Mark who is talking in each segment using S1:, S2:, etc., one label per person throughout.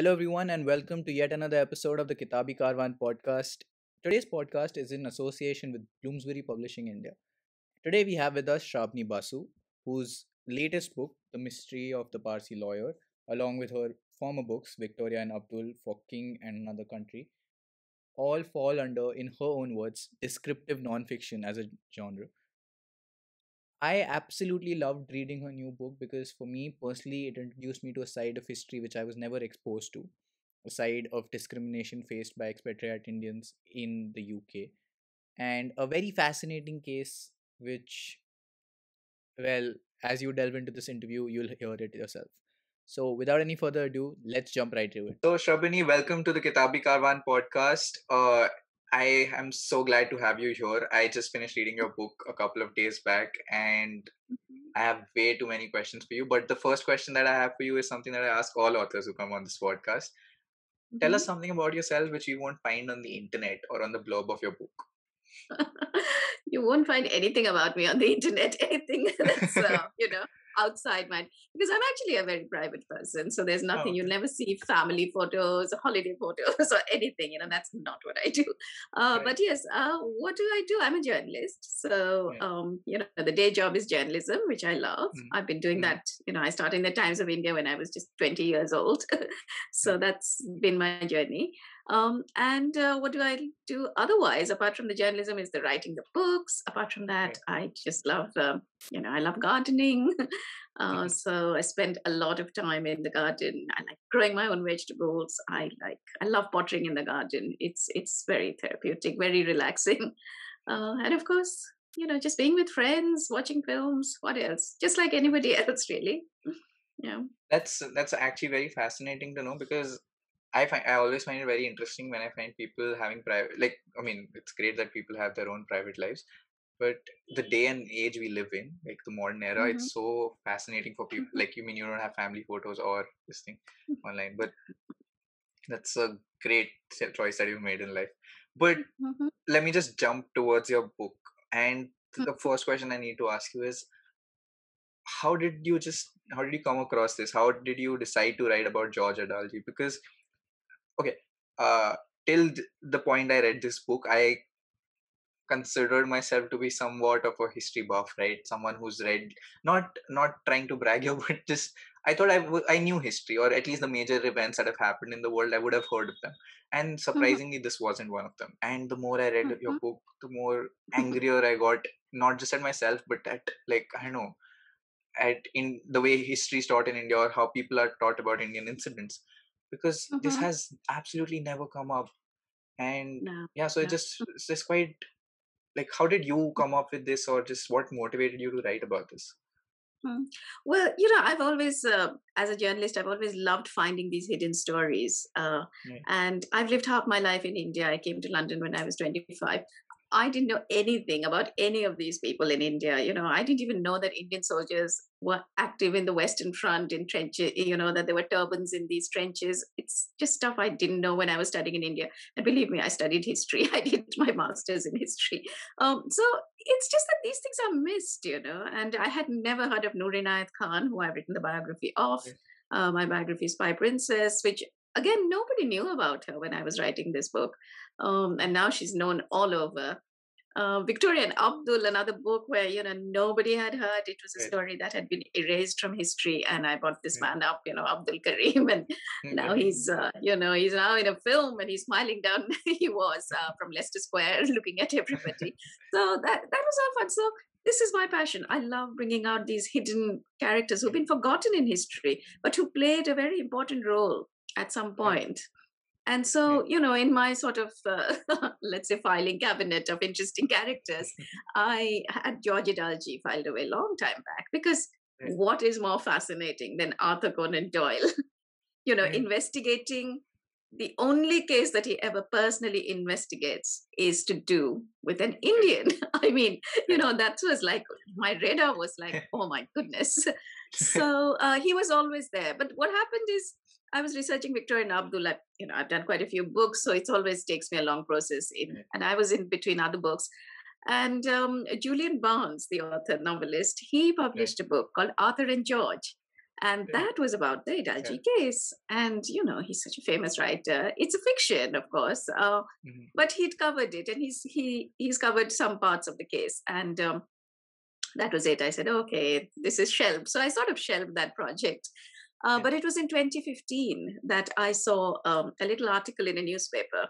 S1: Hello, everyone, and welcome to yet another episode of the Kitabi Karwan podcast. Today's podcast is in association with Bloomsbury Publishing India. Today, we have with us Shrabani Basu, whose latest book, The Mystery of the Parsee Lawyer, along with her former books, Victoria and Abdul for King and Another Country, all fall under, in her own words, descriptive nonfiction as a genre. I absolutely loved reading her new book because for me personally, it introduced me to a side of history which I was never exposed to, a side of discrimination faced by expatriate Indians in the UK, and a very fascinating case which, well, as you delve into this interview, you'll hear it yourself. So, without any further ado, let's jump right to it.
S2: So, Shrabani, welcome to the Kitabi Karwan podcast. Uh, I am so glad to have you here. I just finished reading your book a couple of days back, and I have way too many questions for you. But the first question that I have for you is something that I ask all authors who come on this podcast. Tell us
S3: Mhm.
S2: something about yourself which you won't find on the internet or on the blurb of your book.
S3: you won't find anything about me on the internet, anything that's, uh, you know, outside my, because I'm actually a very private person. So there's nothing,
S2: Oh,
S3: you'll never see family photos, holiday photos, or anything, you know, that's not what I do. Uh,
S2: Right.
S3: but yes, uh, what do I do? I'm a journalist. So,
S2: Yeah.
S3: um, you know, the day job is journalism, which I love.
S2: Mm.
S3: I've been doing
S2: Mm.
S3: that, you know, I started in the Times of India when I was just 20 years old. so that's been my journey. Um, and uh, what do I do otherwise, apart from the journalism, is the writing the books. Apart from that, I just love, um, you know, I love gardening. uh,
S2: Mhm.
S3: so I spend a lot of time in the garden. I like growing my own vegetables. I like, I love pottering in the garden. It's it's very therapeutic, very relaxing, uh, and of course, you know, just being with friends, watching films. What else? Just like anybody else, really. Yeah.
S2: That's that's actually very fascinating to know because I find I always find it very interesting when I find people having private like I mean it's great that people have their own private lives, but the day and age we live in, like the modern era,
S3: Mhm.
S2: it's so fascinating for people. Like you mean you don't have family photos or this thing online, but that's a great choice that you've made in life. But
S3: Mhm.
S2: let me just jump towards your book. And
S3: Mm.
S2: the first question I need to ask you is how did you just how did you come across this? How did you decide to write about George Edalji? Because okay, uh till the point I read this book, I considered myself to be somewhat of a history buff, right? Someone who's read not not trying to brag here, but just I thought I w- I knew history or at least the major events that have happened in the world. I would have heard of them, and
S3: Mhm.
S2: surprisingly, this wasn't one of them. And the more I read your
S3: Mhm.
S2: book, the more angrier I got, not just at myself, but at like I don't know at in the way history is taught in India or how people are taught about Indian incidents, because this
S3: Mhm.
S2: has absolutely never come up. And
S3: No.
S2: yeah, so it just it's just quite like how did you come up with this or just what motivated you to write about this
S3: Mm. Well, you know, I've always, uh, as a journalist, I've always loved finding these hidden stories. Uh,
S2: Right.
S3: and I've lived half my life in India. I came to London when I was 25. I didn't know anything about any of these people in India. You know, I didn't even know that Indian soldiers were active in the Western Front in trenches, you know, that there were turbans in these trenches. It's just stuff I didn't know when I was studying in India. And believe me, I studied history. I did my master's in history. Um, so it's just that these things are missed, you know. And I had never heard of Inayat Khan, who I've written the biography of. Uh, my biography, is Spy Princess, which again, nobody knew about her when I was writing this book. Um, and now she's known all over. Uh, Victoria and Abdul, another book where you know nobody had heard. It was a story that had been erased from history, and I brought this man up, you know, Abdul Karim, and now he's uh, you know he's now in a film and he's smiling down he was uh, from leicester square looking at everybody so that that was all fun so this is my passion i love bringing out these hidden characters who've been forgotten in history but who played a very important role at some point. And so you know in my sort of uh, let's say filing cabinet of interesting characters i had george edalji filed away a long time back because what is more fascinating than arthur conan doyle? You know, investigating the only case that he ever personally investigates is to do with an Indian. I mean, you know, that was like my radar was like, oh my goodness. So uh, he was always there. But what happened is I was researching Victoria and Abdul. I, you know, I've done quite a few books, so it always takes me a long process. In, and I was in between other books. And um, Julian Barnes, the author, novelist, he published a book called Arthur and George. and
S2: Yeah.
S3: that was about the Edalji case. And you know, he's such a famous writer. It's a fiction, of course, uh,
S2: Mhm.
S3: but he'd covered it, and he's he he's covered some parts of the case, and um, that was it. I said, okay, this is shelved. So I sort of shelved that project. Uh, But it was in 2015 that I saw um, a little article in a newspaper.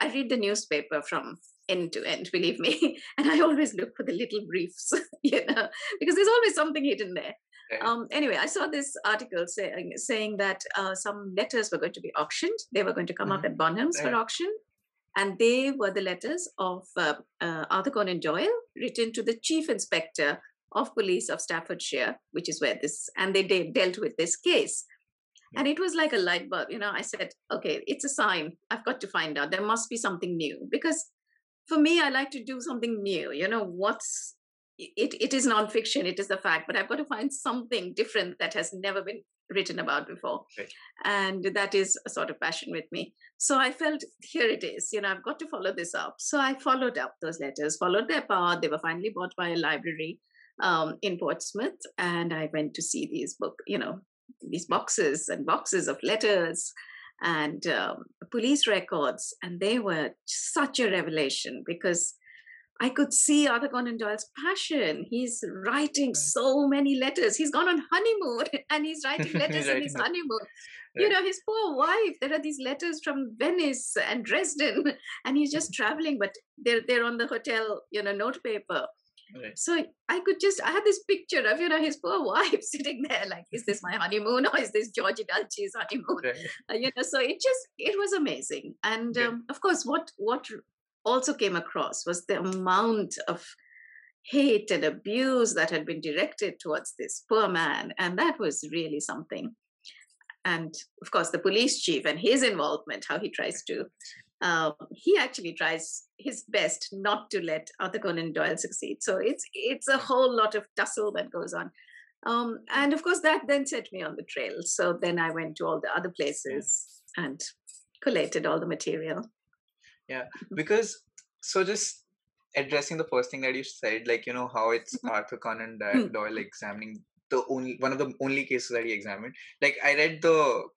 S3: I read the newspaper from end to end, believe me, and I always look for the little briefs, you know, because there's always something hidden there. Um, anyway, I saw this article saying saying that uh, some letters were going to be auctioned. They were going to come up
S2: Mhm.
S3: at Bonhams for auction, and they were the letters of uh, uh, Arthur Conan Doyle, written to the chief inspector of police of Staffordshire, which is where this, and they de- dealt with this case. And it was like a light bulb, you know. I said, okay, it's a sign. I've got to find out. There must be something new because for me, I like to do something new. You know, what's it? It is nonfiction. It is the fact, but I've got to find something different that has never been written about before,
S2: Right.
S3: and that is a sort of passion with me. So I felt here it is. You know, I've got to follow this up. So I followed up those letters, followed their path. They were finally bought by a library um, in Portsmouth, and I went to see these book. You know, these boxes and boxes of letters and um, police records, and they were such a revelation because I could see Arthur Conan Doyle's passion. He's writing so many letters. He's gone on honeymoon and he's writing letters in his honeymoon. You know, his poor wife. There are these letters from Venice and Dresden, and he's just traveling, but they're they're on the hotel, you know, notepaper.
S2: Right.
S3: So I could just, I had this picture of, you know, his poor wife sitting there like, is this my honeymoon or is this George Edalji's honeymoon?
S2: Right.
S3: Uh, you know, so it just, it was amazing. And
S2: Yeah.
S3: um, of course, what, what also came across was the amount of hate and abuse that had been directed towards this poor man. And that was really something. And of course, the police chief and his involvement, how he tries to um, he actually tries his best not to let Arthur Conan Doyle succeed. So it's it's a whole lot of tussle that goes on. Um, and of course, that then set me on the trail. So then I went to all the other places and collated all the material.
S2: Yeah, because so just addressing the first thing that you said like you know how it's
S3: Mhm.
S2: arthur conan
S3: Hmm.
S2: Doyle examining the only one of the only cases that he examined like i read the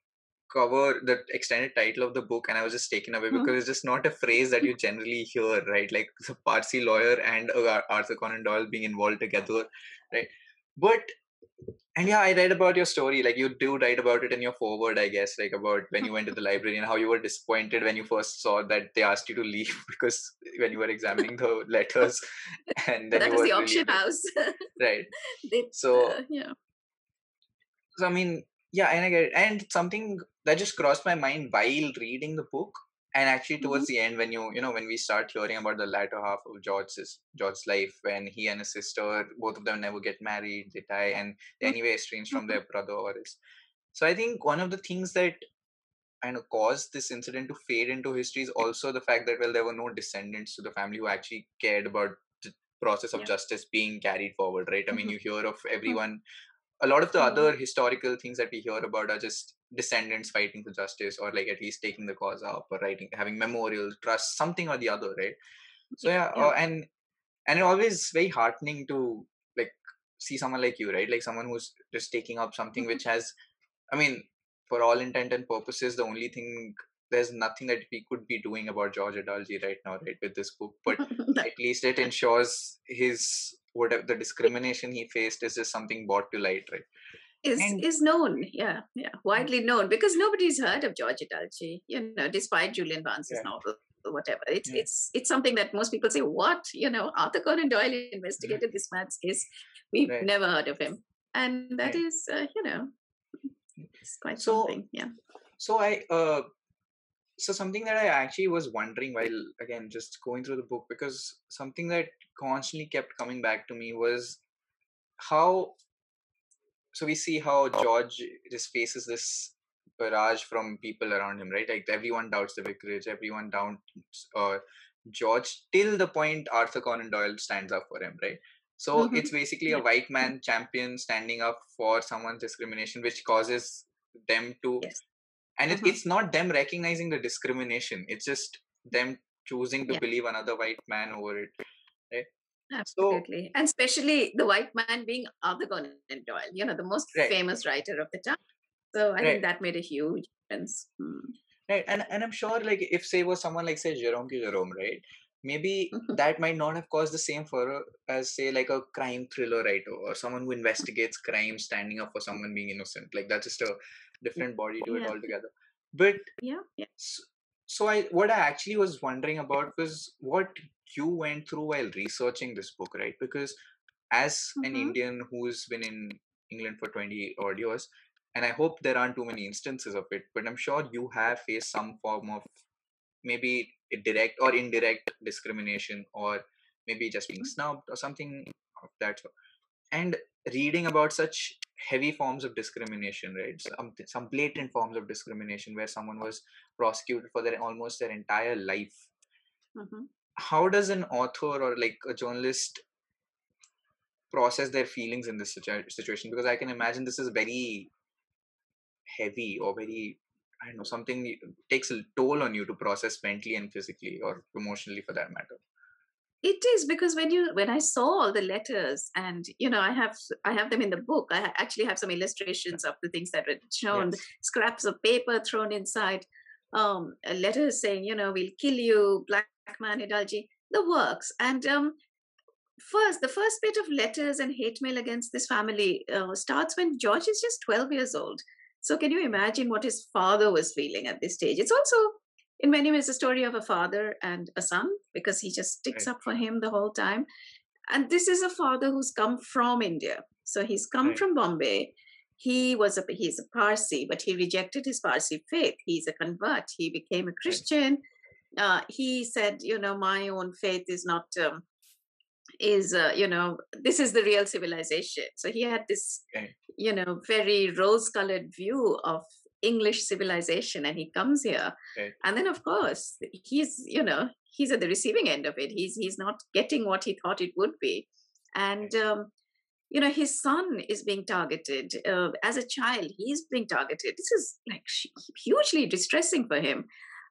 S2: cover the extended title of the book and i was just taken away
S3: Mhm.
S2: because it's just not a phrase that you generally hear right like the parsi lawyer and uh, arthur conan doyle being involved together right but and yeah i read about your story like you do write about it in your forward i guess like about when you went to the library and how you were disappointed when you first saw that they asked you to leave because when you were examining the letters and then
S3: that was the auction house.
S2: right
S3: They-
S2: so
S3: uh, yeah.
S2: so i mean yeah and i get it. and something that just crossed my mind while reading the book and actually towards the end when you you know when we start hearing about the latter half of george's george's life when he and his sister both of them never get married they die and they
S3: Mhm.
S2: anyway estranged from their brother or his so i think one of the things that kind of caused this incident to fade into history is also the fact that well there were no descendants to the family who actually cared about the process of
S3: Yeah.
S2: justice being carried forward right i mean
S3: Mhm.
S2: you hear of everyone a lot of the
S3: Mhm.
S2: other historical things that we hear about are just descendants fighting for justice or like at least taking the cause up or writing having memorials trust something or the other right so yeah,
S3: Yeah.
S2: Uh, and and it always very heartening to like see someone like you right like someone who's just taking up something
S3: Mhm.
S2: which has i mean for all intent and purposes the only thing there's nothing that we could be doing about george edalji right now right with this book but at least it ensures his whatever the discrimination he faced is just something brought to light right
S3: is
S2: And-
S3: is known, yeah, yeah, widely known because nobody's heard of George Edalji, you know, despite Julian Barnes's
S2: Yeah.
S3: novel or whatever. It's
S2: Yeah.
S3: it's it's something that most people say, "What? You know, Arthur Conan Doyle investigated this man's case. We've
S2: Right.
S3: never heard of him," and that
S2: Right.
S3: is, uh, you know, it's quite
S2: So-
S3: something. Yeah.
S2: so i uh so something that i actually was wondering while again just going through the book because something that constantly kept coming back to me was how so we see how george just faces this barrage from people around him right like everyone doubts the vicarage everyone doubts uh, george till the point arthur conan doyle stands up for him right so
S3: Mhm.
S2: it's basically a white man champion standing up for someone's discrimination which causes them to
S3: Yes.
S2: and it,
S3: Uh-huh.
S2: it's not them recognizing the discrimination it's just them choosing to
S3: Yeah.
S2: believe another white man over it
S3: Absolutely. and especially the white man being Arthur Conan Doyle, you know, the most
S2: Right.
S3: famous writer of the time. So I
S2: Right.
S3: think that made a huge difference. Hmm.
S2: Right, and and I'm sure like if say was someone like say Jerome K. Jerome, right? Maybe
S3: Mhm.
S2: that might not have caused the same furor as say like a crime thriller writer or someone who investigates crime standing up for someone being innocent. Like that's just a different body to it altogether. But
S3: Yeah, yeah.
S2: s- so I what I actually was wondering about was what you went through while researching this book, right? Because as an
S3: Mhm.
S2: Indian who's been in England for 20 odd years, and I hope there aren't too many instances of it, but I'm sure you have faced some form of maybe a direct or indirect discrimination or maybe just being snubbed or something of that sort. And reading about such heavy forms of discrimination, right? Some, some blatant forms of discrimination where someone was prosecuted for their almost their entire life.
S3: Mhm.
S2: How does an author or like a journalist process their feelings in this situa- situation? Because I can imagine this is very heavy or very I don't know something takes a toll on you to process mentally and physically or emotionally for that matter.
S3: It is because when you when I saw all the letters and you know I have I have them in the book. I actually have some illustrations of the things that were shown,
S2: Yes.
S3: scraps of paper thrown inside, um, letters saying you know we'll kill you, black man, Edalji, the works. And um, first, the first bit of letters and hate mail against this family uh, starts when George is just twelve years old. So can you imagine what his father was feeling at this stage? It's also in many ways a story of a father and a son because he just sticks
S2: Right.
S3: up for him the whole time. And this is a father who's come from india. So he's come
S2: Right.
S3: from bombay. He was a he's a parsi but he rejected his parsi faith. He's a convert. He became a christian. Uh, he said you know my own faith is not um, is uh, you know this is the real civilization. So he had this
S2: Right.
S3: you know very rose colored view of english civilization and he comes here.
S2: Right.
S3: and then of course he's you know he's at the receiving end of it. He's he's not getting what he thought it would be. And um, you know his son is being targeted uh, as a child he's being targeted. This is like hugely distressing for him.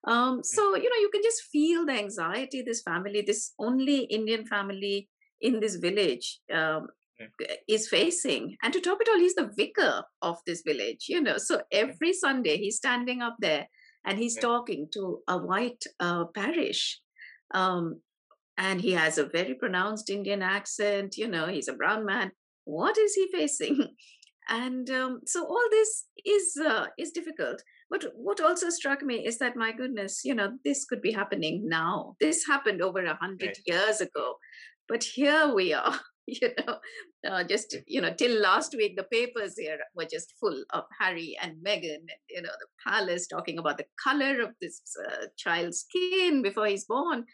S3: Um, so you know you can just feel the anxiety this family this only indian family in this village um, is facing. And to top it all he's the vicar of this village you know so every sunday he's standing up there and he's
S2: Yeah.
S3: talking to a white uh, parish um, and he has a very pronounced indian accent you know he's a brown man. What is he facing? And um, so all this is uh, is difficult. But what also struck me is that my goodness you know this could be happening now. This happened over a hundred
S2: Right.
S3: years ago. But here we are you know uh, just you know till last week the papers here were just full of harry and meghan and you know the palace talking about the color of this uh, child's skin before he's born.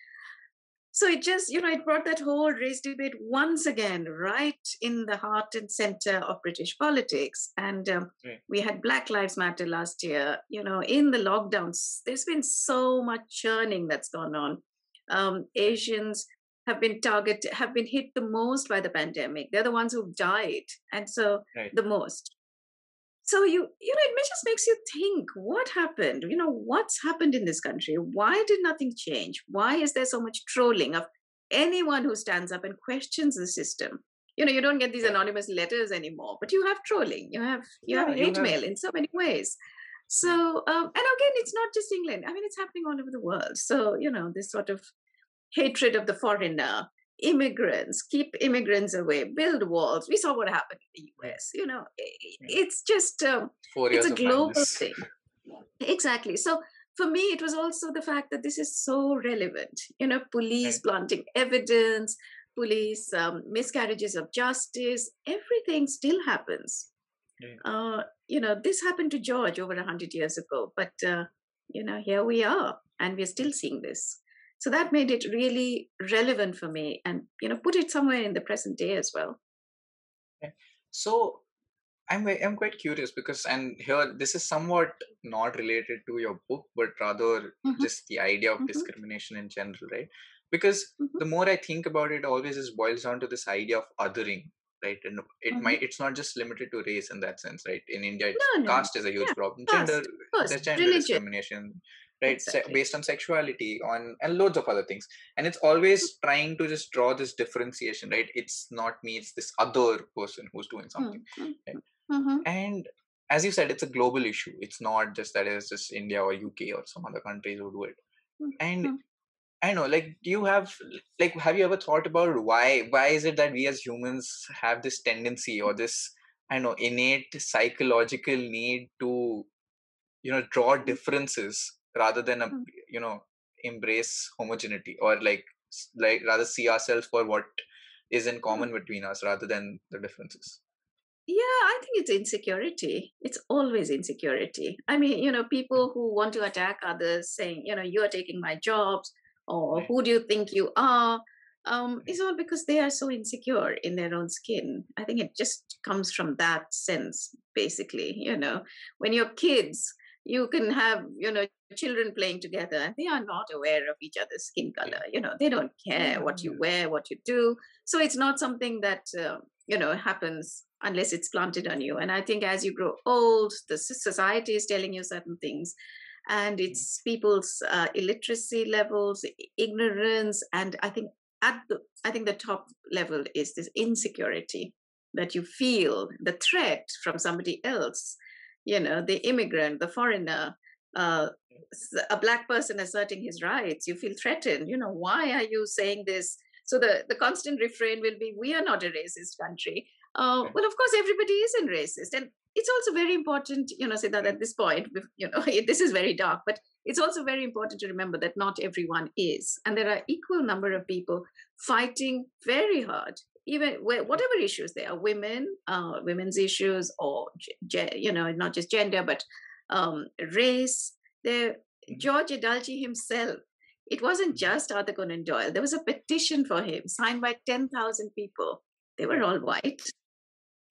S3: So it just you know it brought that whole race debate once again right in the heart and center of british politics. And um,
S2: Right.
S3: we had black lives matter last year. You know in the lockdowns there's been so much churning that's gone on. Um, asians have been targeted have been hit the most by the pandemic. They're the ones who've died and so
S2: Right.
S3: the most. So you you know it just makes you think what happened? You know what's happened in this country? Why did nothing change? Why is there so much trolling of anyone who stands up and questions the system? You know you don't get these
S2: Yeah.
S3: anonymous letters anymore but you have trolling. You have you have
S2: Yeah, you
S3: hate
S2: have-
S3: mail in so many ways. So um, and again it's not just england. I mean it's happening all over the world. So you know this sort of hatred of the foreigner immigrants keep immigrants away build walls. We saw what happened in the us you know it's just um, it's a global
S2: madness.
S3: thing. Exactly. So for me it was also the fact that this is so relevant you know police
S2: Right.
S3: planting evidence police um, miscarriages of justice everything still happens.
S2: Right.
S3: uh, you know this happened to george over a hundred years ago but uh, you know here we are and we're still seeing this so that made it really relevant for me and you know put it somewhere in the present day as well
S2: So I'm I'm quite curious because and here this is somewhat not related to your book, but rather
S3: Mhm.
S2: just the idea of
S3: Mhm.
S2: discrimination in general, right? Because
S3: Mhm.
S2: the more I think about it, always just boils down to this idea of othering, right? And it
S3: Mhm.
S2: might it's not just limited to race in that sense, right? In India,
S3: No, no.
S2: caste is a huge
S3: Yeah,
S2: problem.
S3: caste,
S2: Gender, gender
S3: religion
S2: discrimination, right? Se- based on sexuality on and loads of other things. And it's always trying to just draw this differentiation right? It's not me it's this other person who's doing something
S3: Mm, mm,
S2: right?
S3: mhm.
S2: and as you said it's a global issue. It's not just that it's just india or uk or some other countries who do it.
S3: Mm,
S2: and i know like do you have like have you ever thought about why why is it that we as humans have this tendency or this i know innate psychological need to you know draw differences rather than a,
S3: Mm.
S2: you know embrace homogeneity or like like rather see ourselves for what is in common between us rather than the differences
S3: Yeah, I think it's insecurity. It's always insecurity. I mean, you know, people who want to attack others saying, you know, you're taking my jobs or who do you think you are? Um, it's all because they are so insecure in their own skin. I think it just comes from that sense, basically. You know, when you're kids, you can have, you know, children playing together and they are not aware of each other's skin color. You know, they don't care what you wear, what you do. So it's not something that, uh, you know, happens unless it's planted on you. And I think as you grow old, the society is telling you certain things, and it's people's uh, illiteracy levels, ignorance, and I think at the I think the top level is this insecurity that you feel the threat from somebody else. You know, the immigrant, the foreigner. Uh, a black person asserting his rights, you feel threatened. You know, why are you saying this? So the, the constant refrain will be, we are not a racist country. Uh, well, of course, everybody isn't racist, and it's also very important, you know, Siddharth, at this point, you know, this is very dark, but it's also very important to remember that not everyone is, and there are equal number of people fighting very hard, even whatever issues they are, women, uh, women's issues, or you know, not just gender, but um, race. There,
S2: Mhm.
S3: George Edalji himself. It wasn't
S2: Mhm.
S3: just Arthur Conan Doyle. There was a petition for him signed by 10,000 people. They were all white.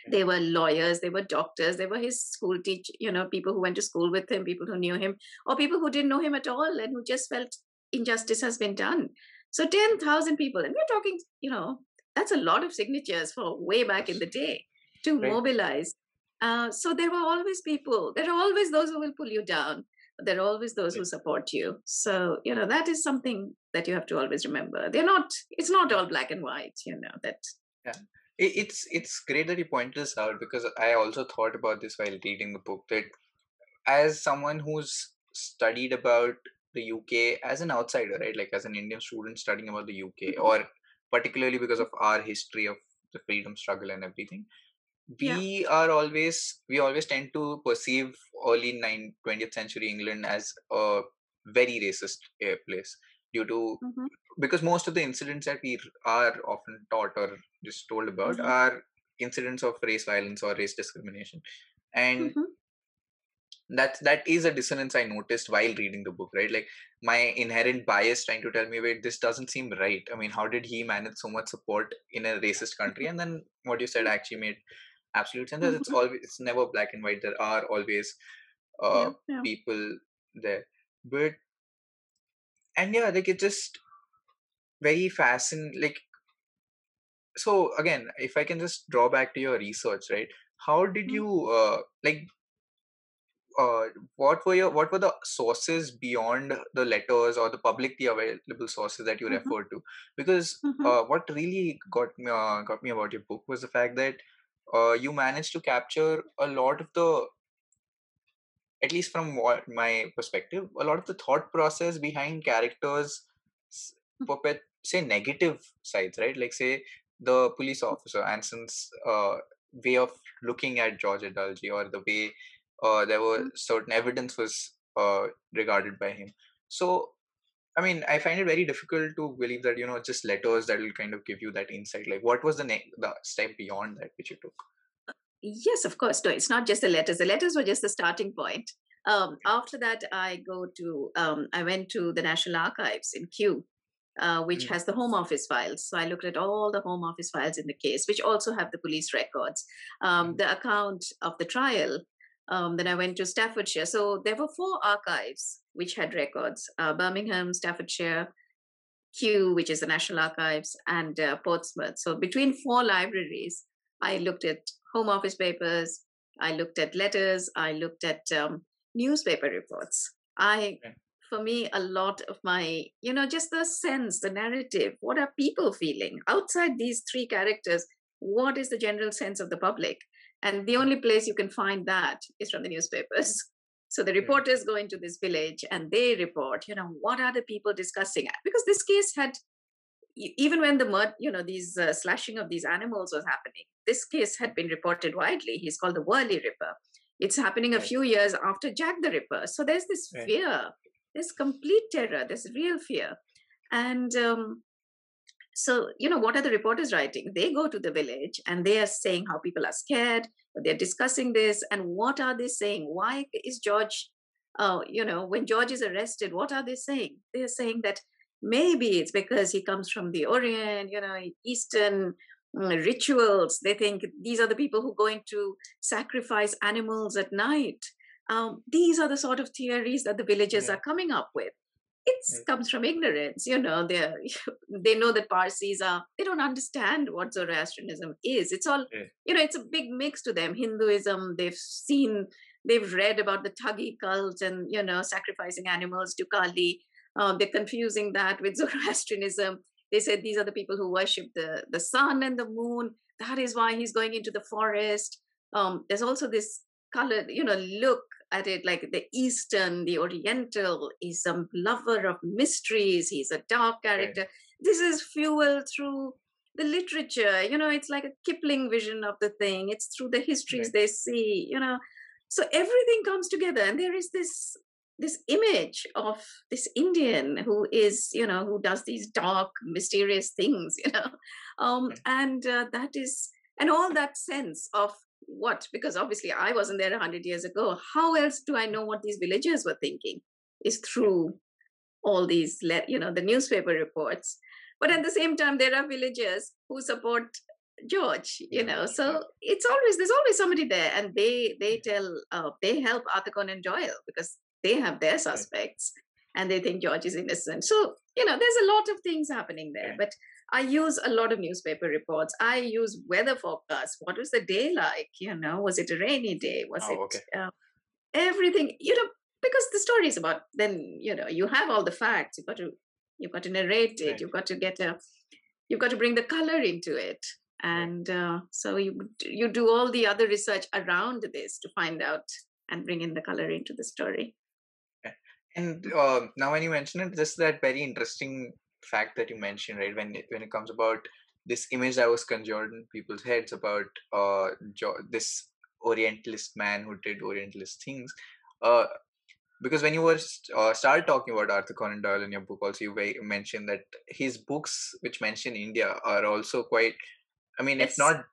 S3: They were lawyers, they were doctors, they were his school teach, you know, people who went to school with him, people who knew him, or people who didn't know him at all and who just felt injustice has been done. So 10,000 people, and we're talking, you know, that's a lot of signatures for way back in the day to
S2: Right.
S3: mobilize. Uh, so there were always people, there are always those who will pull you down, there are always those who support you. So, you know, that is something that you have to always remember. They're not, it's not all black and white, you know, that
S2: it, it's it's great that you point this out because i also thought about this while reading the book that as someone who's studied about the uk as an outsider right like as an indian student studying about the uk
S3: Mhm.
S2: or particularly because of our history of the freedom struggle and everything
S3: Yeah.
S2: we are always we always tend to perceive early 9 20th century england as a very racist uh, place due to
S3: Mhm.
S2: because most of the incidents that we are often taught or just told about
S3: Mhm.
S2: are incidents of race violence or race discrimination and
S3: Mhm.
S2: That that is a dissonance i noticed while reading the book right? Like my inherent bias trying to tell me wait this doesn't seem right. I mean how did he manage so much support in a racist country? And then what you said actually made absolute sense it's
S3: Mhm.
S2: always it's never black and white. There are always uh
S3: yeah, yeah.
S2: people there. But and yeah like it just very fascinating like so again if i can just draw back to your research right? How did
S3: Mm.
S2: you uh like uh what were your what were the sources beyond the letters or the publicly available sources that you
S3: Mhm.
S2: referred to because
S3: Mhm.
S2: uh what really got me uh, got me about your book was the fact that uh you managed to capture a lot of the at least from what my perspective, a lot of the thought process behind characters puppet say negative sides, right? Like say the police officer Anson's uh, way of looking at George Edalji or the way uh, there were
S3: Mm.
S2: certain evidence was uh, regarded by him. So I mean, I find it very difficult to believe that you know just letters that will kind of give you that insight. Like, what was the ne- the step beyond that which you took?
S3: Yes, of course. No, it's not just the letters. The letters were just the starting point. Um, after that, I go to um, I went to the National Archives in Kew, uh, which
S2: Mm.
S3: has the Home Office files. So I looked at all the Home Office files in the case, which also have the police records, um,
S2: Mhm.
S3: the account of the trial. Um, then I went to Staffordshire. So there were four archives which had records: uh, Birmingham, Staffordshire, Kew, which is the National Archives, and uh, Portsmouth. So between four libraries, I looked at Home Office papers, I looked at letters, I looked at um, newspaper reports. I
S2: Okay.
S3: for me a lot of my you know just the sense the narrative what are people feeling outside these three characters what is the general sense of the public and the only place you can find that is from the newspapers. So the reporters go into this village and they report you know what are the people discussing? Because this case had even when the mud you know these uh, slashing of these animals was happening this case had been reported widely. He's called the Wyrley Ripper. It's happening a few years after Jack the Ripper. So there's this fear, there's complete terror, there's real fear. And um, so, you know, what are the reporters writing? They go to the village and they are saying how people are scared, they're discussing this. And what are they saying? Why is George, uh, you know, when George is arrested, what are they saying? They're saying that maybe it's because he comes from the Orient, you know, Eastern mm, rituals. They think these are the people who are going to sacrifice animals at night. Um, these are the sort of theories that the villagers
S1: Yeah.
S3: are coming up with. It comes from ignorance, you know. They they know that Parsis are they don't understand what Zoroastrianism is. It's all
S1: Right.
S3: you know. It's a big mix to them. Hinduism. They've seen, they've read about the Thagi cult and you know sacrificing animals to Kali. Um, they're confusing that with Zoroastrianism. They said these are the people who worship the the sun and the moon. That is why he's going into the forest. Um, there's also this color, you know, look at it like the Eastern, the Oriental. He's a lover of mysteries. He's a dark character. This is fuel through the literature. You know, it's like a Kipling vision of the thing. It's through the histories
S1: Right.
S3: they see. You know, so everything comes together, and there is this this image of this Indian who is, you know, who does these dark, mysterious things, you know, um,
S1: Right.
S3: and uh, that is, and all that sense of what, because obviously I wasn't there a hundred years ago. How else do I know what these villagers were thinking? Is through all these, you know, the newspaper reports. But at the same time, there are villagers who support George, you know. So it's always there's always somebody there, and they they tell uh, they help Arthur Conan Doyle because they have their suspects and they think George is innocent. So you know, there's a lot of things happening there. But I use a lot of newspaper reports. I use weather forecasts. What was the day like? You know, was it a rainy day? Was
S1: Oh,
S3: it
S1: okay.
S3: uh, everything? You know, because the story is about then you know you have all the facts. You've got to you've got to narrate it.
S1: Right.
S3: You've got to get a you've got to bring the color into it and uh, so you you do all the other research around this to find out and bring in the color into the story
S2: And uh, now, when you mention it, just that very interesting fact that you mentioned, right? When it, when it comes about this image that was conjured in people's heads about uh, jo- this Orientalist man who did Orientalist things. Uh, because when you were st- uh, started talking about Arthur Conan Doyle in your book, also you mentioned that his books, which mention India, are also quite. I mean, if not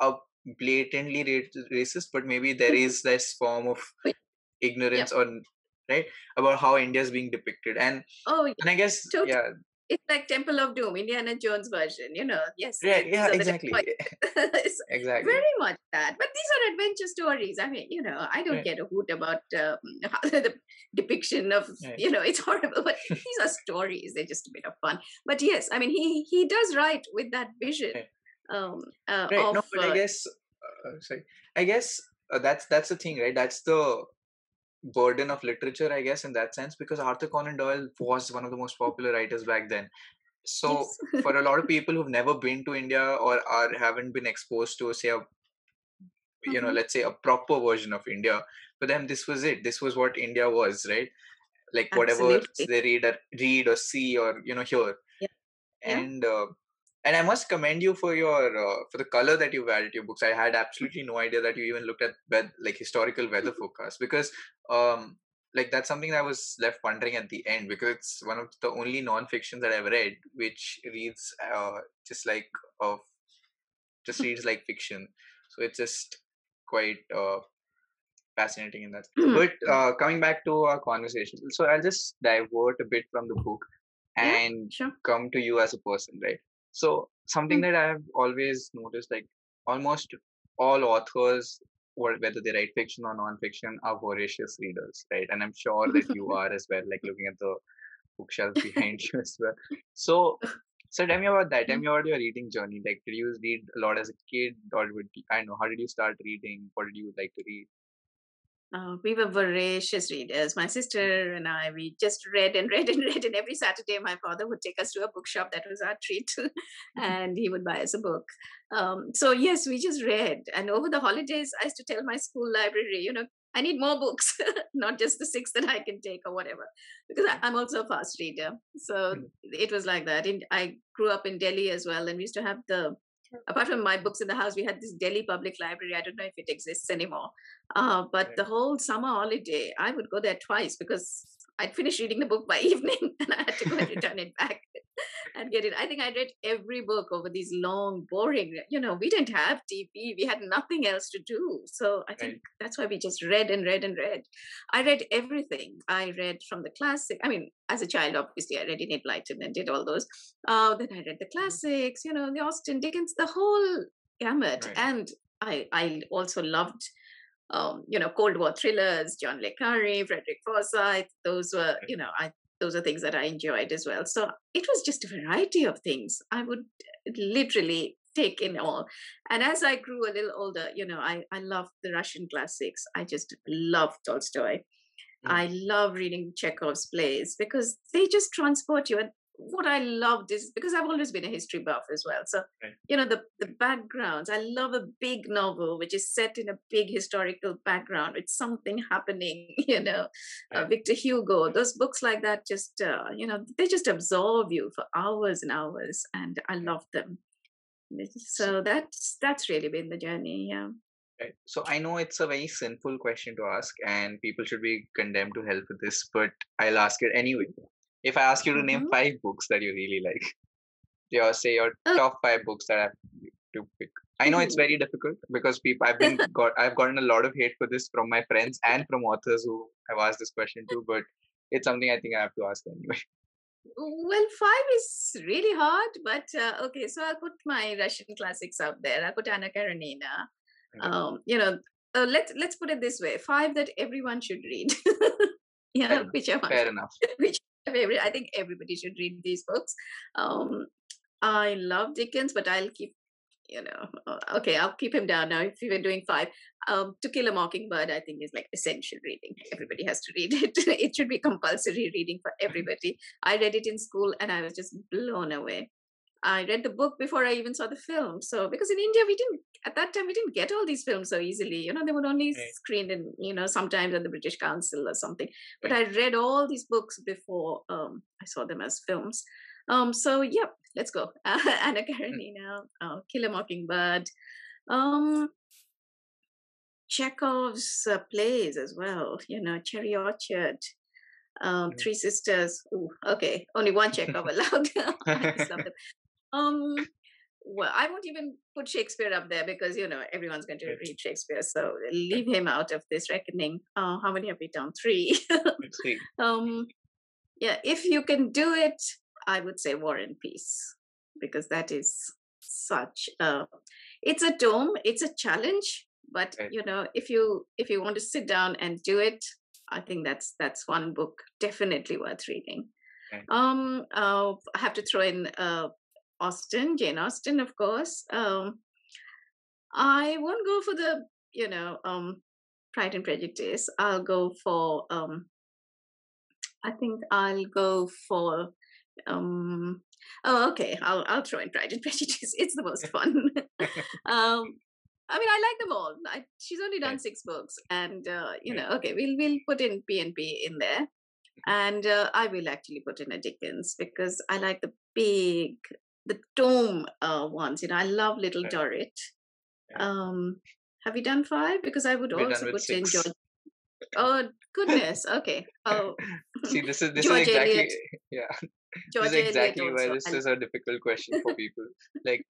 S2: a blatantly ra- racist, but maybe there is this form of ignorance on right about how India is being depicted, and
S3: oh
S2: and I guess
S3: Totally.
S2: yeah,
S3: it's like temple of doom indiana jones version you know yes
S2: yeah, yeah,
S3: the
S2: exactly. Exactly.
S3: very much that but these are adventure stories i mean you know i don't
S2: Right.
S3: get a hoot about um, the depiction of
S2: Right.
S3: you know it's horrible but these are stories they're just a bit of fun but yes i mean he he does write with that vision
S2: Right.
S3: um uh,
S2: right
S3: of
S2: no but i
S3: uh,
S2: guess uh, sorry i guess uh, that's that's the thing right that's the burden of literature i guess in that sense because arthur conan doyle was one of the most popular writers back then so
S3: yes.
S2: for a lot of people who've never been to india or are haven't been exposed to say a you know
S3: Mhm.
S2: let's say a proper version of india for them this was it this was what india was right like whatever
S3: Absolutely.
S2: they read or read or see or you know hear.
S3: Yeah.
S2: and uh, and i must commend you for your uh, for the color that you've added to your books i had absolutely no idea that you even looked at weath- like historical weather forecasts because um like that's something that I was left wondering at the end because it's one of the only non-fiction that I've read which reads uh, just like of just reads like fiction. So it's just quite uh, fascinating in that. but uh, coming back to our conversation, so I'll just divert a bit from the book
S3: Yeah.
S2: and
S3: sure
S2: come to you as a person, right? So something
S3: Mm.
S2: that I've always noticed, like almost all authors, whether they write fiction or non-fiction, are voracious readers, right? And I'm sure that you are as well, like looking at the bookshelf behind you as well. So, so tell me about that. Tell me about your reading journey. Like, did you read a lot as a kid, or would I know how did you start reading? What did you like to read?
S3: Uh, we were voracious readers. My sister and I, we just read and read and read. And every Saturday, my father would take us to a bookshop. That was our treat. and he would buy us a book. Um, so, yes, we just read. And over the holidays, I used to tell my school library, you know, I need more books, not just the six that I can take or whatever, because I, am also a fast reader. So mm-hmm. it was like that. In, I grew up in Delhi as well, and we used to have the apart from my books in the house, we had this Delhi Public Library. I don't know if it exists anymore. Uh, but right. the whole summer holiday, I would go there twice because I'd finish reading the book by evening and I had to go and return it back and get it. I think I read every book over these long, boring, you know, we didn't have TV, we had nothing else to do. So I think right. that's why we just read and read and read. I read everything. I read from the classic. I mean, as a child, obviously, I read Enid Blyton and did all those. Uh, then I read the mm-hmm. classics, you know, the Austen Dickens, the whole gamut. Right. And I, I also loved um, you know, Cold War thrillers, John Le Carre, Frederick Forsyth. Those were, you know, I those are things that I enjoyed as well. So it was just a variety of things. I would literally take in all. And as I grew a little older, you know, I, I loved the Russian classics. I just loved Tolstoy. Mm. I love reading Chekhov's plays because they just transport you. And what I loved is because I've always been a history buff as well. So, right. you know, the, the backgrounds, I love a big novel which is set in a big historical background with something happening, you know, uh, right. uh, Victor Hugo, those books like that just, uh, you know, they just absorb you for hours and hours. And I love them. So that's, that's really been the journey. Yeah.
S2: Right. So I know it's a very sinful question to ask, and people should be condemned to hell for this, but I'll ask it anyway if I ask you to name mm-hmm. five books that you really like, your say your uh, top five books that I have to pick. I know it's mm-hmm. very difficult because people I've been got I've gotten a lot of hate for this from my friends and from authors who have asked this question too, but it's something I think I have to ask anyway.
S3: Well, five is really hard, but uh, okay. So I'll put my Russian classics out there. I'll put Anna Karenina. Um, you know, uh, let's let's put it this way: five that everyone should read. yeah,
S2: fair whichever. Fair enough.
S3: Which favorite. I think everybody should read these books. Um, I love Dickens, but I'll keep, you know, uh, okay, I'll keep him down now. If we were doing five, um, To Kill a Mockingbird, I think is like essential reading. Everybody has to read it. it should be compulsory reading for everybody. I read it in school and I was just blown away. I read the book before I even saw the film. So because in India we didn't at that time we didn't get all these films so easily. You know, they would only right. screen in you know sometimes at the British Council or something. But right. I read all these books before um, I saw them as films. Um, so yep, let's go. Anna hmm. Karenina, uh, Kill a Mockingbird, um, Chekhov's uh, plays as well. You know, Cherry Orchard. Um, mm. Three Sisters. Ooh, okay, only one Chekhov allowed. Um, well, I won't even put Shakespeare up there because you know everyone's going to read Shakespeare, so leave him out of this reckoning. Uh, how many have we done? Three.
S2: Three.
S3: um, yeah, if you can do it, I would say War and Peace because that is such a. It's a tome. It's a challenge, but right. you know, if you if you want to sit down and do it, I think that's that's one book definitely worth reading. Um, uh, I have to throw in uh, Austen, Jane Austen, of course. Um, I won't go for the, you know, um, Pride and Prejudice. I'll go for, um, I think I'll go for, um, oh, okay. I'll I'll throw in Pride and Prejudice. It's the most fun. um, I mean, I like them all. I, she's only done six books, and uh, you know, okay, we'll we'll put in P and P in there, and uh, I will actually put in a Dickens because I like the big the tome uh, ones. You know, I love Little right. Dorrit. Yeah. Um, have you done five? Because I would We're also put six. in George. Oh goodness. Okay. Oh.
S2: See, this is this George is exactly Eliot. yeah. George this is exactly why this is a difficult question for people. like,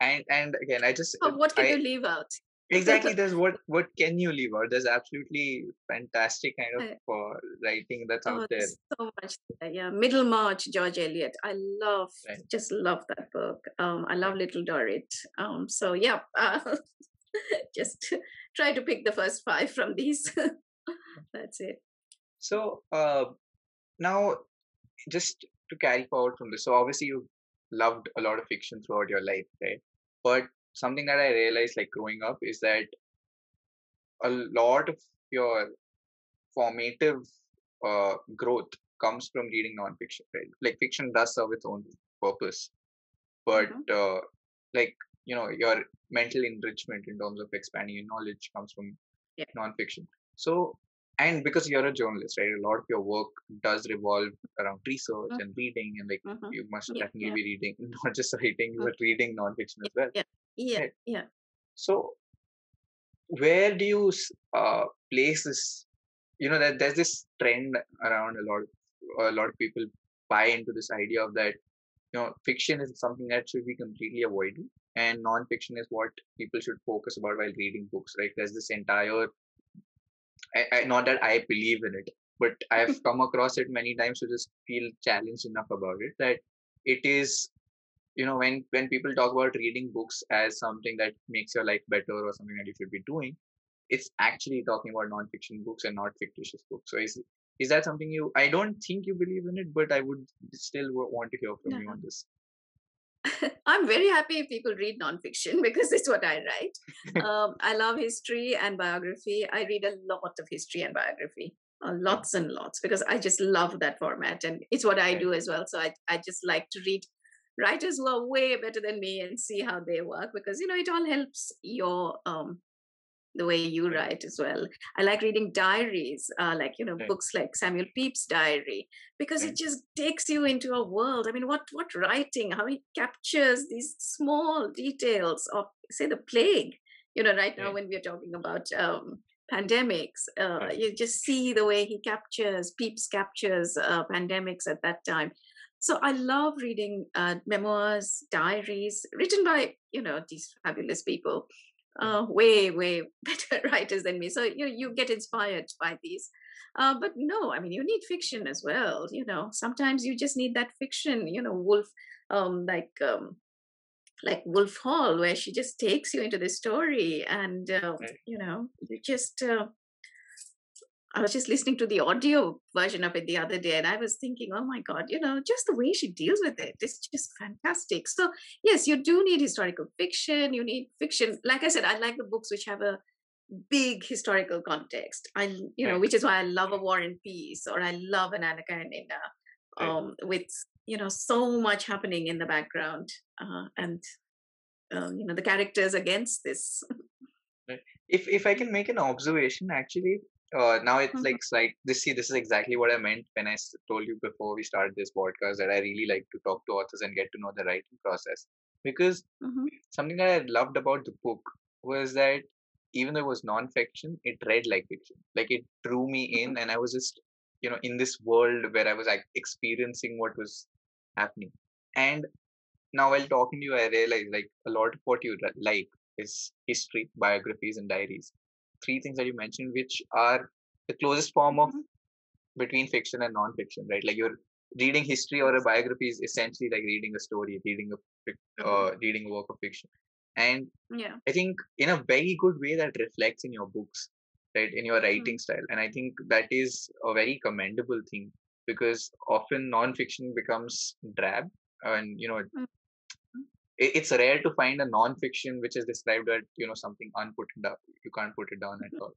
S2: and and again, I just
S3: oh, what can I, you leave out?
S2: Exactly there's what what can you leave out? There's absolutely fantastic kind of uh, writing that's oh, out there.
S3: so much yeah. Middlemarch george eliot. I love right. just love that book. Um i love little dorrit. Um so yeah uh, just try to pick the first five from these. That's it.
S2: So uh now just to carry forward from this so obviously you loved a lot of fiction throughout your life right? But something that I realized like growing up is that a lot of your formative uh, growth comes from reading nonfiction, right? Like fiction does serve its own purpose, but
S3: Mhm.
S2: uh, like you know, your mental enrichment in terms of expanding your knowledge comes from
S3: Yeah.
S2: nonfiction. So, and because you're a journalist, right? A lot of your work does revolve around research
S3: Mm.
S2: and reading, and like
S3: Mhm.
S2: you must
S3: Yeah,
S2: definitely
S3: yeah.
S2: be reading, not just writing,
S3: Mm.
S2: but reading nonfiction as well.
S3: Yeah, yeah,
S2: Right.
S3: yeah.
S2: So, where do you uh, place this? You know that there's this trend around a lot. Of, a lot of people buy into this idea of that. You know, fiction is something that should be completely avoided, and non-fiction is what people should focus about while reading books. Right? There's this entire. I, I, not that I believe in it, but I've come across it many times to just feel challenged enough about it that it is you know when when people talk about reading books as something that makes your life better or something that you should be doing it's actually talking about non-fiction books and not fictitious books so is is that something you i don't think you believe in it but i would still want to hear from you on this
S3: I'm very happy if people read nonfiction because it's what I write. um, I love history and biography. I read a lot of history and biography, uh, lots and lots, because I just love that format and it's what I do as well. So I, I just like to read writers who are way better than me and see how they work because, you know, it all helps your um, the way you write as well. I like reading diaries, uh, like you know, books like Samuel Pepys' diary, because it just takes you into a world. I mean, what what writing? How he captures these small details of, say, the plague. You know, right now when we're talking about um, pandemics, uh, you just see the way he captures, Pepys captures uh, pandemics at that time. So I love reading uh, memoirs, diaries written by you know these fabulous people uh, way way better writers than me. So you you get inspired by these. Uh, but no i mean you need fiction as well you know. Sometimes you just need that fiction you know wolf um like um like wolf hall where she just takes you into the story and uh, you know you just uh, I was just listening to the audio version of it the other day, and I was thinking, oh my God, you know, just the way she deals with it. it is just fantastic. So, yes, you do need historical fiction. You need fiction. Like I said, I like the books which have a big historical context. I, you know,
S2: Right.
S3: which is why I love A War and Peace or I love An Anna Karenina
S2: Right.
S3: um, with, you know, so much happening in the background uh, and, um, you know, the characters against this.
S2: if if i can make an observation actually uh, now it's
S3: Mhm.
S2: like this see this is exactly what i meant when i told you before we started this podcast that i really like to talk to authors and get to know the writing process because
S3: Mhm.
S2: something that I loved about the book was that even though it was non-fiction, it read like fiction. Like it drew me in, and I was just, you know, in this world where I was like experiencing what was happening. And now, while talking to you, I realized like a lot of what you like is history, biographies, and diaries. Three things that you mentioned, which are the closest form of between fiction and non-fiction, right? Like you're reading history or a biography is essentially like reading a story, reading a uh, mm-hmm. reading a work of fiction. And
S3: Yeah.
S2: I think in a very good way that reflects in your books, right? In your mm-hmm. writing style. And I think that is a very commendable thing because often non-fiction becomes drab and you know it's rare to find a non-fiction which is described as you know something unput down you can't put it down at all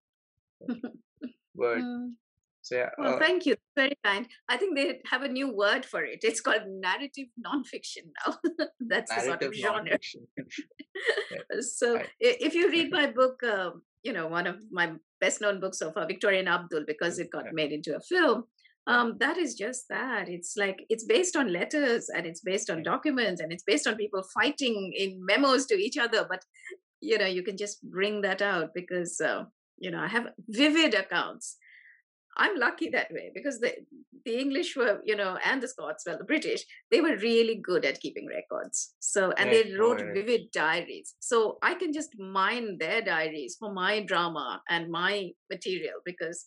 S2: but
S3: Mm.
S2: so yeah
S3: Well,
S2: uh,
S3: thank you. Very kind. I think they have a new word for it. It's called narrative non-fiction now. That's the sort of genre.
S2: non-fiction
S3: So, i- if you read my book, um, you know, one of my best known books so far, Victoria and Abdul, because it got
S2: Yeah.
S3: made into a film,
S2: Yeah.
S3: Um, that is just that. It's like it's based on letters and it's based on documents and it's based on people fighting in memos to each other. But, you know, you can just bring that out because, uh, you know, I have vivid accounts. I'm lucky that way because the the English were, you know, and the Scots, well, the British, they were really good at keeping records. So, and they wrote
S2: right.
S3: vivid diaries. So I can just mine their diaries for my drama and my material because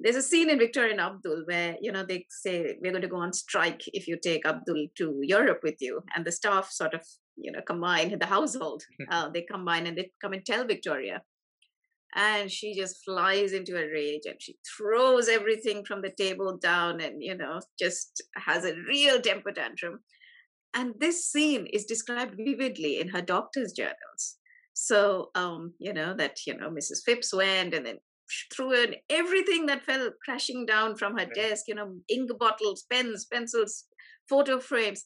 S3: there's a scene in Victoria and Abdul where, you know, they say, we're going to go on strike if you take Abdul to Europe with you. And the staff sort of, you know, combine, the household, uh, they combine and they come and tell Victoria. And she just flies into a rage and she throws everything from the table down and you know just has a real temper tantrum. And this scene is described vividly in her doctor's journals. So um you know that you know mrs phipps went and then threw in everything that fell crashing down from her
S2: Right.
S3: desk, you know, ink bottles, pens, pencils, photo frames.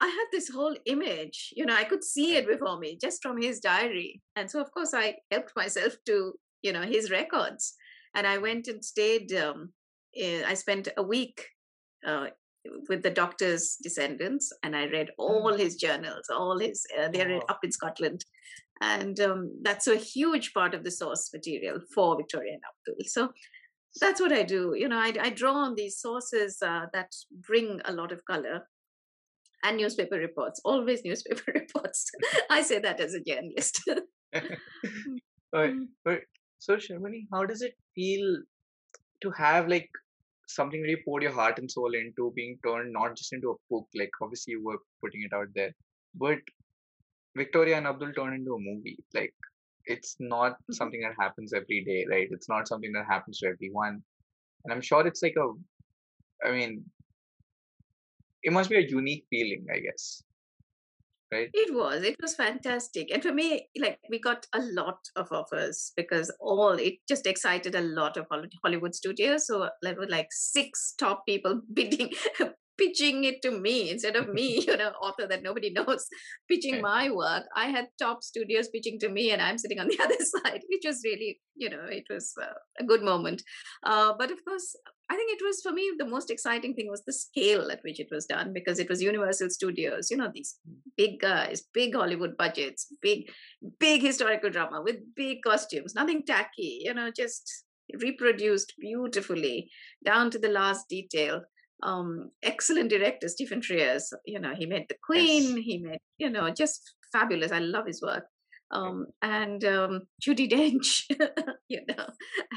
S3: I had this whole image, you know, I could see it before me just from his diary. And so, of course, I helped myself to, you know, his records. And I went and stayed, um, eh, I spent a week uh, with the doctor's descendants and I read all his journals, all his, uh, they're
S2: Wow.
S3: up in Scotland. And um, that's a huge part of the source material for Victoria and Abdul. So that's what I do. You know, I, I draw on these sources uh, that bring a lot of color and newspaper reports, always newspaper reports. I say that as a journalist. Mm.
S2: but so Shrabani, how does it feel to have like something that you poured your heart and soul into being turned not just into a book, like obviously you were putting it out there, but Victoria and Abdul turned into a movie. Like it's not
S3: Mhm.
S2: something that happens every day, right? It's not something that happens to everyone. And I'm sure it's like a I mean it must be a unique feeling, I guess. Right?
S3: It was. It was fantastic. And for me, like we got a lot of offers because all it just excited a lot of Hollywood studios. So there were like six top people bidding, pitching it to me instead of me, you know, author that nobody knows, pitching
S2: Right.
S3: my work. I had top studios pitching to me, and I'm sitting on the other side, which was really, you know, it was uh, a good moment. Uh, but of course, I think it was for me the most exciting thing was the scale at which it was done because it was Universal Studios, you know, these big guys, big Hollywood budgets, big, big historical drama with big costumes, nothing tacky, you know, just reproduced beautifully down to the last detail. Um, excellent director Stephen Frears, you know, he made The Queen, he made, you know, just fabulous. I love his work. Um, and um, Judi Dench, you know,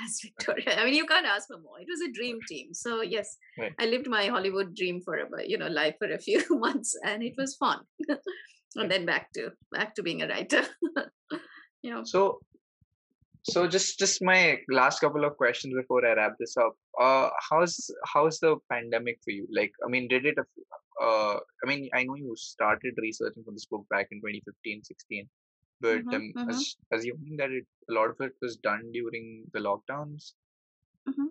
S3: as Victoria. I mean, you can't ask for more. It was a dream team. So yes,
S2: Right.
S3: I lived my Hollywood dream for a you know life for a few months, and it was fun. and then back to back to being a writer. you know,
S2: So, so just just my last couple of questions before I wrap this up. Uh, how's how's the pandemic for you? Like, I mean, did it? Uh, I mean, I know you started researching for this book back in 2015, 16, but
S3: Mhm,
S2: um,
S3: mhm.
S2: as, assuming that it a lot of it was done during the lockdowns.
S3: Mhm.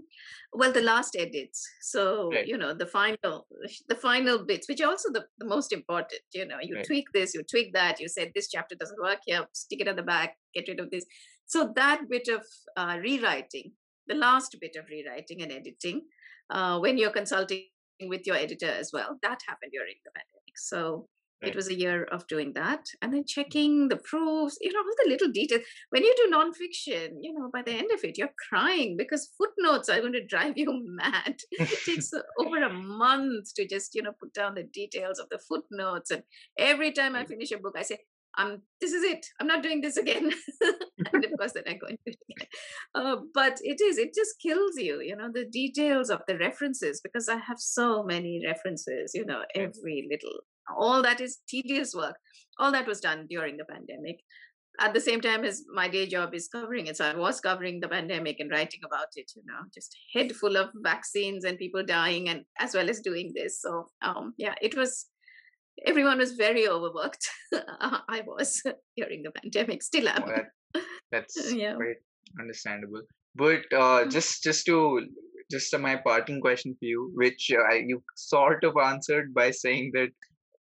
S3: Well, the last edits. So
S2: Right.
S3: you know the final, the final bits, which are also the, the most important. You know, you
S2: Right.
S3: tweak this, you tweak that. You said this chapter doesn't work here. Stick it at the back. Get rid of this. So that bit of uh, rewriting, the last bit of rewriting and editing, uh, when you're consulting with your editor as well, that happened during the pandemic. So
S2: Right.
S3: it was a year of doing that, and then checking the proofs. You know, all the little details when you do nonfiction, you know, by the end of it, you're crying because footnotes are going to drive you mad. It takes over a month to just, you know, put down the details of the footnotes. And every time I finish a book, I say, um, this is it. I'm not doing this again. and of course, then I go and do it again. Uh, but it is, it just kills you, you know, the details of the references, because I have so many references, you know, every little, all that is tedious work. All that was done during the pandemic at the same time as my day job is covering it. So I was covering the pandemic and writing about it, you know, just head full of vaccines and people dying and as well as doing this. So um yeah, it was everyone was very overworked. I was during the pandemic. Still am.
S2: Well, that, that's
S3: Yeah.
S2: quite understandable. But uh,
S3: Mm.
S2: just just to just my parting question for you, which uh, I- you sort of answered by saying that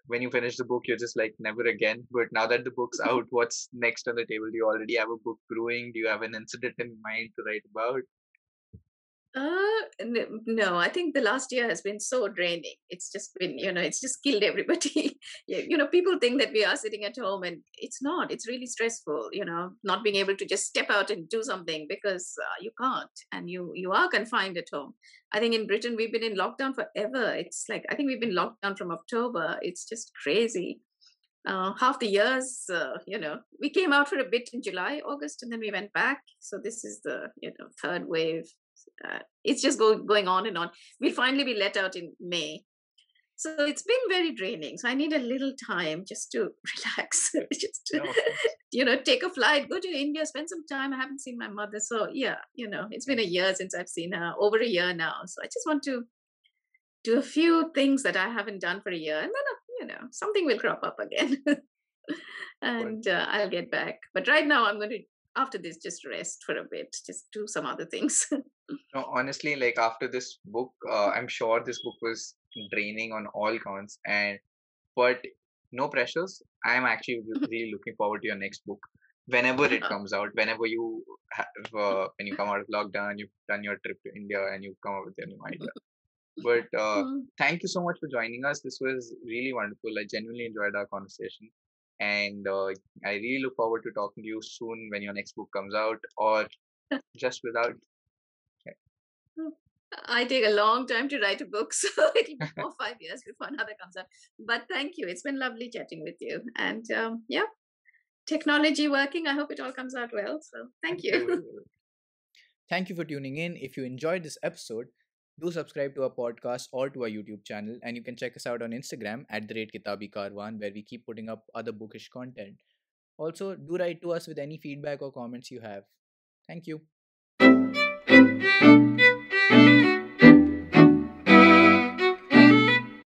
S2: when you finish the book, you're just like never again. But now that the book's out, what's next on the table? Do you already have a book brewing? Do you have an incident in mind to write about?
S3: Uh, no, I think the last year has been so draining. It's just been, you know, it's just killed everybody. you know, people think that we are sitting at home and it's not. It's really stressful, you know, not being able to just step out and do something because uh, you can't and you you are confined at home. I think in Britain we've been in lockdown forever. It's like I think we've been locked down from October. It's just crazy. Uh, half the years, uh, you know, we came out for a bit in July, August, and then we went back. So this is the you know third wave uh, it's just go, going on and on. We'll finally be let out in May. So it's been very draining. So I need a little time just to relax, just to,
S2: No,
S3: you know, take a flight, go to India, spend some time. I haven't seen my mother. So yeah, you know, it's been a year since I've seen her, over a year now. So I just want to do a few things that I haven't done for a year. And then, you know, something will crop up again. and uh, I'll get back. But right now I'm going to after this, just rest for a bit, just do some other things.
S2: no, honestly, like after this book, uh, I'm sure this book was draining on all counts, and but no pressures. I'm actually really looking forward to your next book whenever it comes out. Whenever you have, uh, when you come out of lockdown, you've done your trip to India, and you come up with your new idea. But uh,
S3: Mm.
S2: thank you so much for joining us. This was really wonderful. I genuinely enjoyed our conversation. And uh, I really look forward to talking to you soon when your next book comes out or just without.
S3: I take a long time to write a book, so it'll be four five years before another comes out. But thank you. It's been lovely chatting with you. And um, yeah, technology working. I hope it all comes out well. So thank you.
S1: Thank you for tuning in. If you enjoyed this episode, do subscribe to our podcast or to our YouTube channel, and you can check us out on Instagram at the rate Kitabi Karwan, where we keep putting up other bookish content. Also, do write to us with any feedback or comments you have. Thank you.